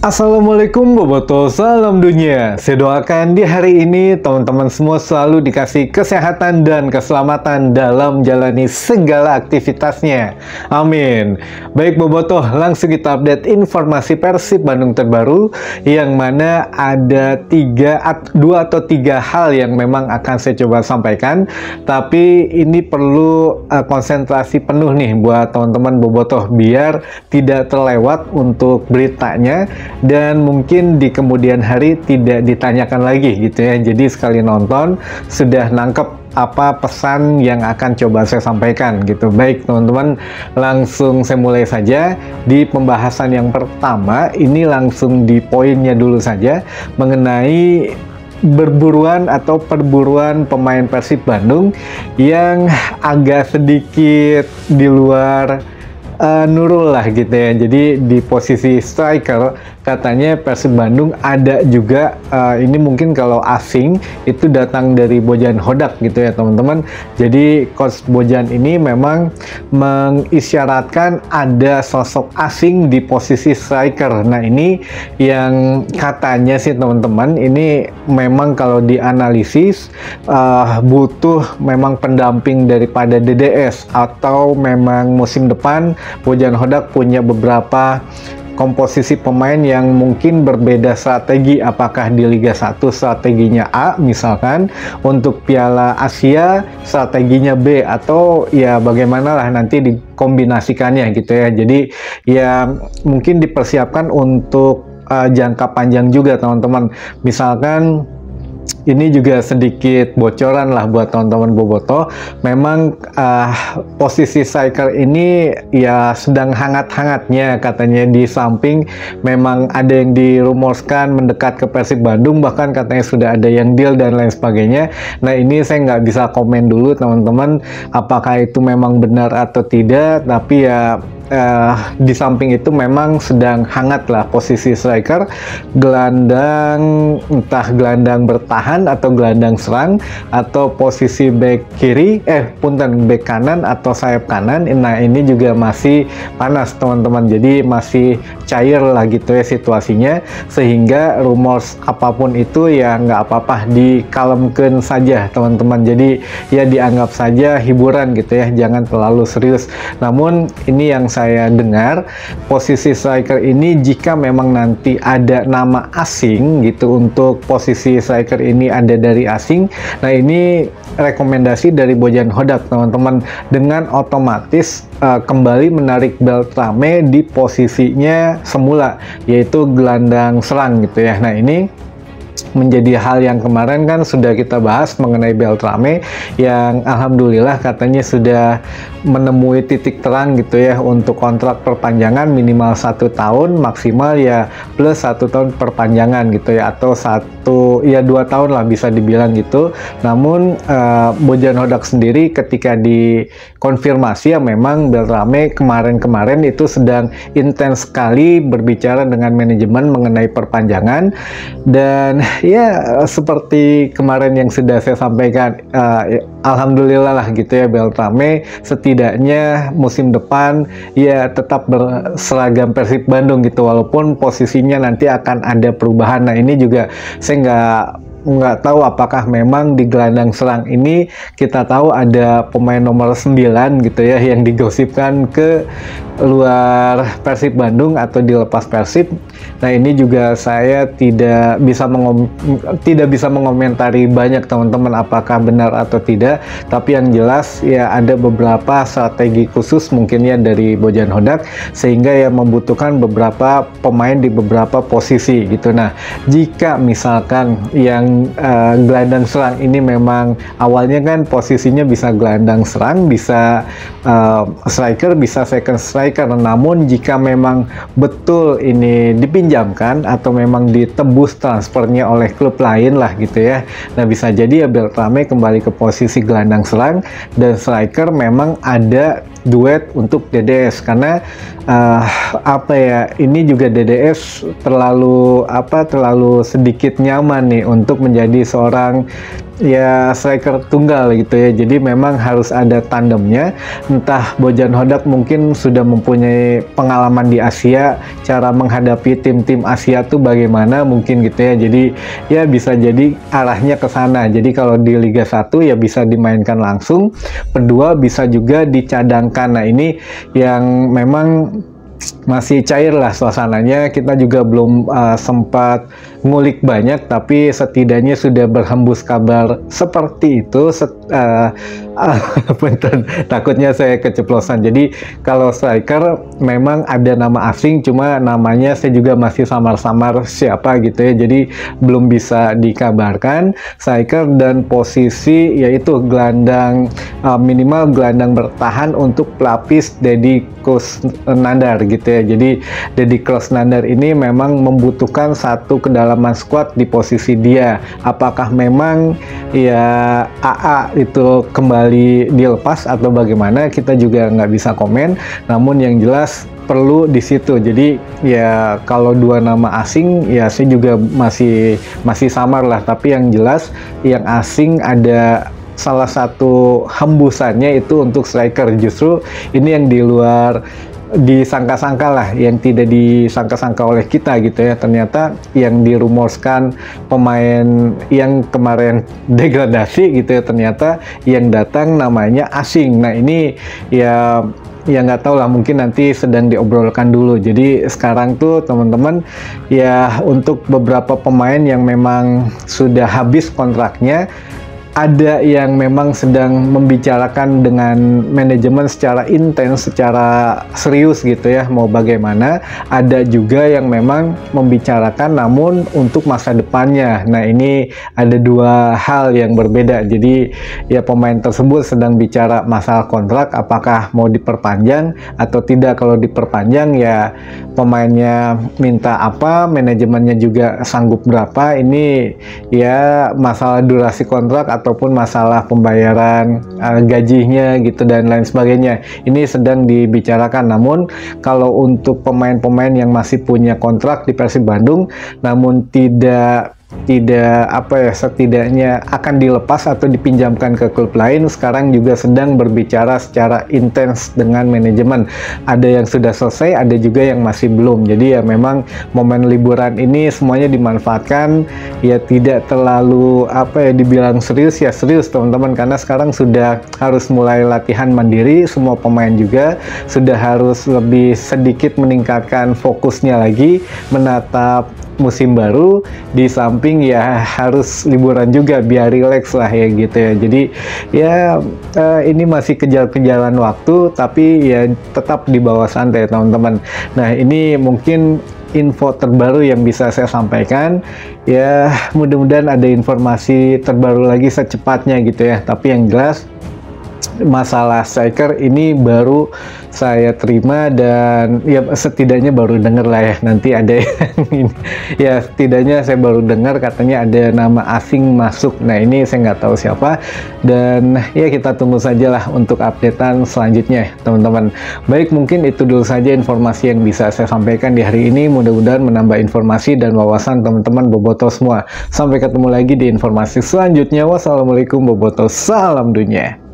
Assalamualaikum Boboto, salam dunia. Saya doakan di hari ini teman-teman semua selalu dikasih kesehatan dan keselamatan dalam jalani segala aktivitasnya. Amin. Baik Boboto, langsung kita update informasi Persib Bandung terbaru yang mana ada tiga, dua atau tiga hal yang memang akan saya coba sampaikan. Tapi ini perlu uh, konsentrasi penuh nih buat teman-teman Boboto biar tidak terlewat untuk beritanya dan mungkin di kemudian hari tidak ditanyakan lagi gitu ya. Jadi sekali nonton sudah nangkep apa pesan yang akan coba saya sampaikan gitu. Baik teman-teman, langsung saya mulai saja di pembahasan yang pertama. Ini langsung di poinnya dulu saja mengenai berburuan atau perburuan pemain Persib Bandung yang agak sedikit di luar uh, Nurul lah gitu ya. Jadi di posisi striker katanya Persib Bandung ada juga uh, ini mungkin kalau asing itu datang dari Bojan Hodak gitu ya teman-teman. Jadi coach Bojan ini memang mengisyaratkan ada sosok asing di posisi striker. Nah ini yang katanya sih teman-teman ini memang kalau dianalisis uh, butuh memang pendamping daripada DDS atau memang musim depan Bojan Hodak punya beberapa komposisi pemain yang mungkin berbeda strategi. Apakah di Liga 1 strateginya A misalkan untuk Piala Asia strateginya B atau ya bagaimana lah nanti dikombinasikannya gitu ya. Jadi ya mungkin dipersiapkan untuk uh, jangka panjang juga teman-teman. Misalkan ini juga sedikit bocoran lah buat teman-teman Boboto. Memang uh, posisi striker ini ya sedang hangat-hangatnya katanya di samping memang ada yang dirumorskan mendekat ke Persib Bandung bahkan katanya sudah ada yang deal dan lain sebagainya. Nah ini saya nggak bisa komen dulu teman-teman apakah itu memang benar atau tidak tapi ya uh, di samping itu memang sedang hangat lah posisi striker. Gelandang entah gelandang bertahan atau gelandang serang atau posisi back kiri eh punten back kanan atau sayap kanan. Nah ini juga masih panas teman-teman. Jadi masih cair lah gitu ya situasinya. Sehingga rumors apa pun itu ya nggak apa-apa dikalemkan saja teman-teman. Jadi ya dianggap saja hiburan gitu ya. Jangan terlalu serius. Namun ini yang saya dengar posisi striker ini jika memang nanti ada nama asing gitu untuk posisi striker ini ada dari asing nah ini rekomendasi dari Bojan Hodak teman-teman dengan otomatis uh, kembali menarik Beltrame di posisinya semula yaitu gelandang serang gitu ya. Nah, ini menjadi hal yang kemarin kan sudah kita bahas mengenai Beltrame yang alhamdulillah katanya sudah menemui titik terang gitu ya untuk kontrak perpanjangan minimal satu tahun maksimal ya plus satu tahun perpanjangan gitu ya atau satu ya dua tahun lah bisa dibilang gitu. Namun uh, Bojan Hodak sendiri ketika dikonfirmasi ya memang Beltrame kemarin-kemarin itu sedang intens sekali berbicara dengan manajemen mengenai perpanjangan. Dan ya seperti kemarin yang sudah saya sampaikan uh, alhamdulillah lah gitu ya Beltrame setidaknya musim depan ya tetap berseragam Persib Bandung gitu walaupun posisinya nanti akan ada perubahan. Nah ini juga saya nggak nggak tahu apakah memang di gelandang serang ini kita tahu ada pemain nomor 9 gitu ya yang digosipkan ke luar Persib Bandung atau dilepas Persib. Nah ini juga saya tidak bisa mengom tidak bisa mengomentari banyak teman-teman apakah benar atau tidak. Tapi yang jelas ya ada beberapa strategi khusus mungkin ya dari Bojan Hodak sehingga ya membutuhkan beberapa pemain di beberapa posisi gitu. Nah jika misalkan yang uh, gelandang serang. Ini memang awalnya kan posisinya bisa gelandang serang, bisa uh, striker, bisa second striker. Namun jika memang betul ini dipinjamkan atau memang ditebus transfernya oleh klub lain lah gitu ya. Nah bisa jadi ya Beltrame kembali ke posisi gelandang serang dan striker memang ada duet untuk DDS karena uh, apa ya ini juga DDS terlalu apa terlalu sedikit nyaman nih untuk menjadi seorang ya striker tunggal gitu ya. Jadi memang harus ada tandemnya. Entah Bojan Hodak mungkin sudah mempunyai pengalaman di Asia, cara menghadapi tim-tim Asia tuh bagaimana mungkin gitu ya. Jadi ya bisa jadi arahnya ke sana. Jadi kalau di Liga 1 ya bisa dimainkan langsung. Kedua bisa juga dicadangkan. Nah, ini yang memang masih cair lah suasananya. Kita juga belum uh, sempat ngulik banyak, tapi setidaknya sudah berhembus kabar seperti itu. Set, uh, uh, takutnya saya keceplosan. Jadi kalau striker memang ada nama asing, cuma namanya saya juga masih samar-samar siapa gitu ya. Jadi belum bisa dikabarkan. Striker dan posisi yaitu gelandang uh, minimal gelandang bertahan untuk pelapis Dedi Kusnandar gitu ya. Jadi Dedi Kusnandar ini memang membutuhkan satu kedalaman squad di posisi dia. Apakah memang ya AA itu kembali dilepas atau bagaimana? Kita juga nggak bisa komen. Namun yang jelas perlu di situ. Jadi ya kalau dua nama asing ya saya juga masih masih samar lah. Tapi yang jelas yang asing ada salah satu hembusannya itu untuk striker justru ini yang di luar disangka-sangka lah yang tidak disangka-sangka oleh kita gitu ya. Ternyata yang dirumorskan pemain yang kemarin degradasi gitu ya ternyata yang datang namanya asing. Nah ini ya ya nggak tahu lah mungkin nanti sedang diobrolkan dulu. Jadi sekarang tuh teman-teman ya untuk beberapa pemain yang memang sudah habis kontraknya ada yang memang sedang membicarakan dengan manajemen secara intens, secara serius gitu ya, mau bagaimana. Ada juga yang memang membicarakan namun untuk masa depannya. Nah ini ada dua hal yang berbeda. Jadi ya pemain tersebut sedang bicara masalah kontrak, apakah mau diperpanjang atau tidak. Kalau diperpanjang ya pemainnya minta apa, manajemennya juga sanggup berapa. Ini ya masalah durasi kontrak ataupun masalah pembayaran uh, gajinya gitu dan lain sebagainya. Ini sedang dibicarakan. Namun kalau untuk pemain-pemain yang masih punya kontrak di Persib Bandung namun tidak tidak apa ya setidaknya akan dilepas atau dipinjamkan ke klub lain sekarang juga sedang berbicara secara intens dengan manajemen. Ada yang sudah selesai ada juga yang masih belum. Jadi ya memang momen liburan ini semuanya dimanfaatkan. Ya tidak terlalu apa ya dibilang serius ya serius teman-teman. Karena sekarang sudah harus mulai latihan mandiri semua pemain juga sudah harus lebih sedikit meningkatkan fokusnya lagi menatap musim baru di samping ya harus liburan juga biar rileks lah ya gitu ya. Jadi ya uh, ini masih kejar-kejaran waktu tapi ya tetap di bawah santai teman-teman. Nah ini mungkin info terbaru yang bisa saya sampaikan. Ya mudah-mudahan ada informasi terbaru lagi secepatnya gitu ya. Tapi yang jelas masalah striker ini baru saya terima dan ya setidaknya baru dengar lah ya nanti ada yang ini. Ya setidaknya saya baru dengar katanya ada nama asing masuk. Nah ini saya nggak tahu siapa. Dan ya kita tunggu saja lah untuk updatean selanjutnya teman-teman. Baik mungkin itu dulu saja informasi yang bisa saya sampaikan di hari ini. Mudah-mudahan menambah informasi dan wawasan teman-teman Boboto semua. Sampai ketemu lagi di informasi selanjutnya. Wassalamualaikum Boboto salam dunia